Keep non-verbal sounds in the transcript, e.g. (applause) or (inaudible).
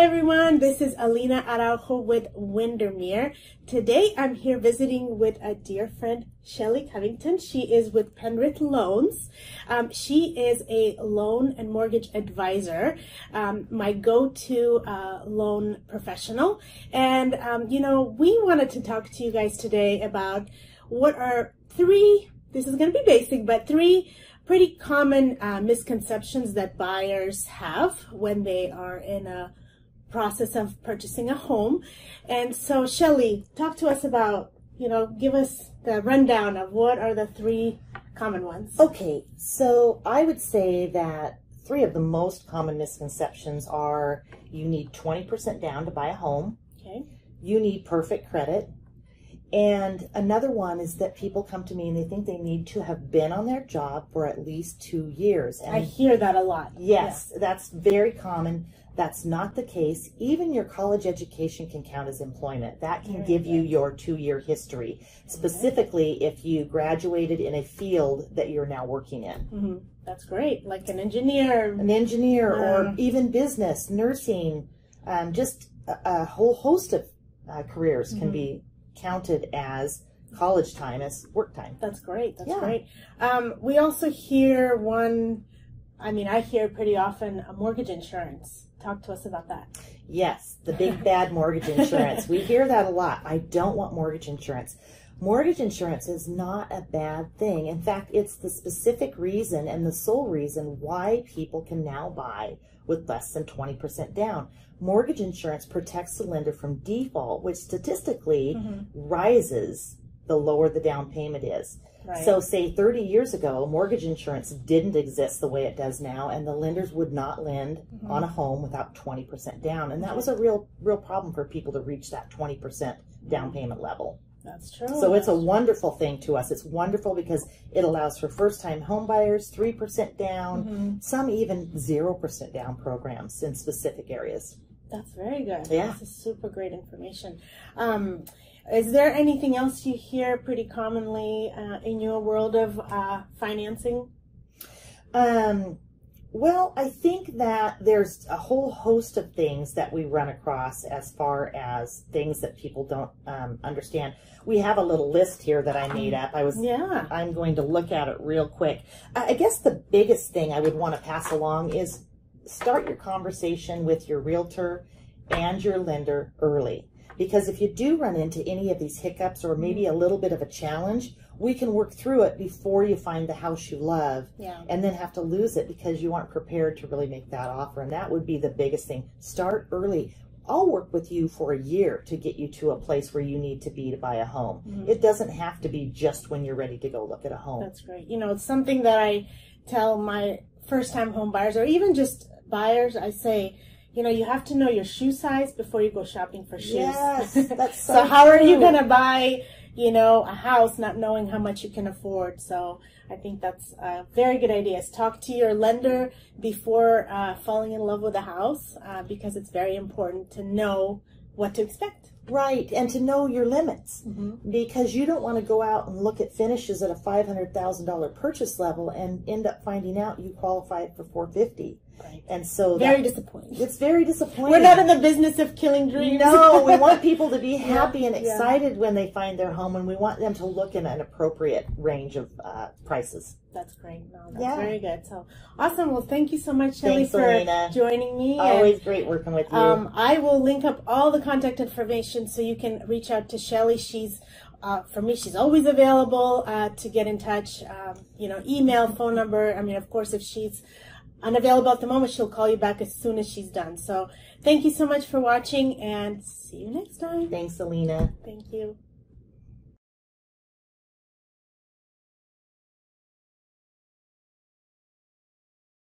everyone, this is Alina Araujo with Windermere. Today I'm here visiting with a dear friend, Shelly Covington. She is with Penrith Loans. Um, she is a loan and mortgage advisor, um, my go-to uh, loan professional. And, um, you know, we wanted to talk to you guys today about what are three, this is going to be basic, but three pretty common uh, misconceptions that buyers have when they are in a process of purchasing a home. And so, Shelly, talk to us about, you know, give us the rundown of what are the three common ones. Okay, so I would say that three of the most common misconceptions are you need 20% down to buy a home. Okay. You need perfect credit. And another one is that people come to me and they think they need to have been on their job for at least two years. And I hear that a lot. Yes, yeah. that's very common. That's not the case. Even your college education can count as employment. That can give you your two year history, specifically if you graduated in a field that you're now working in. Mm-hmm. That's great. Like an engineer. An engineer, or even business, nursing, um, just a, a, whole host of uh, careers mm-hmm. can be counted as college time as work time. That's great. That's yeah. great. Um, we also hear one, I mean, I hear pretty often a mortgage insurance. Talk to us about that. Yes, the big bad mortgage insurance. we hear that a lot. I don't want mortgage insurance. Mortgage insurance is not a bad thing. In fact, it's the specific reason and the sole reason why people can now buy with less than 20% down. Mortgage insurance protects the lender from default, which statistically mm-hmm. rises the lower the down payment is. Right. So, say 30 years ago, mortgage insurance didn't exist the way it does now, and the lenders would not lend mm-hmm. on a home without 20% down. And that was a real, real problem for people to reach that 20% down payment level. That's true. So it's a wonderful thing to us. It's wonderful because it allows for first-time homebuyers, 3% down, mm-hmm. some even 0% down programs in specific areas. That's very good. Yeah. This is super great information. Um, is there anything else you hear pretty commonly uh, in your world of uh, financing? Um, well, I think that there's a whole host of things that we run across as far as things that people don't um, understand. We have a little list here that I made up. I was, yeah. I'm going to look at it real quick. I guess the biggest thing I would want to pass along is start your conversation with your realtor and your lender early. Because if you do run into any of these hiccups or maybe a little bit of a challenge, we can work through it before you find the house you love yeah. and then have to lose it because you aren't prepared to really make that offer. And that would be the biggest thing. Start early. I'll work with you for a year to get you to a place where you need to be to buy a home. Mm-hmm. It doesn't have to be just when you're ready to go look at a home. That's great. You know, it's something that I tell my first time home buyers or even just buyers. I say, you know, you have to know your shoe size before you go shopping for shoes. Yes, (laughs) that's so, so how are you going to buy, you know, a house not knowing how much you can afford? So I think that's a very good idea. Is talk to your lender before uh, falling in love with a house uh, because it's very important to know what to expect. Right, and to know your limits mm-hmm. because you don't want to go out and look at finishes at a five hundred thousand dollar purchase level and end up finding out you qualify for four fifty. Right. And so very that, disappointing. It's very disappointing. We're not in the business of killing dreams. No, we (laughs) want people to be happy yeah, and excited yeah. when they find their home, and we want them to look in an appropriate range of uh, prices. That's great. No, that's yeah. very good. So awesome. Well, thank you so much, Shelly, for joining me. Always and, great working with you. Um, I will link up all the contact information so you can reach out to Shelly. She's uh, for me, she's always available uh, to get in touch. Um, you know, email, phone number. I mean, of course, if she's unavailable at the moment, she'll call you back as soon as she's done. So thank you so much for watching and see you next time. Thanks, Alina. Thank you.